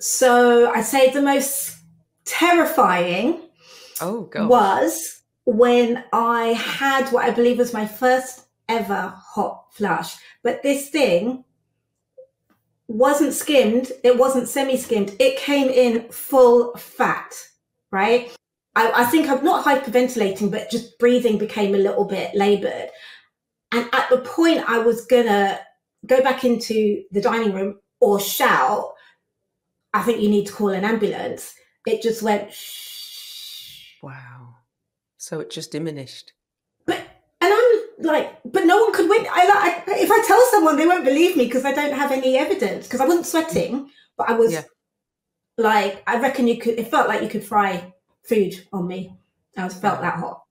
So I'd say the most terrifying Oh, God. was when I had what I believe was my first ever hot flush. But this thing wasn't skimmed, it wasn't semi skimmed, it came in full fat, right? I, I think I'm not hyperventilating, but just breathing became a little bit labored. And at the point I was gonna go back into the dining room or shout, I think you need to call an ambulance. It just went shh. Wow. So it just diminished. But and I'm like, but no one could win. I like I, if I tell someone, they won't believe me because I don't have any evidence. Because I wasn't sweating, but I was Yeah. like, I reckon you could. It felt like you could fry food on me. I was felt that hot.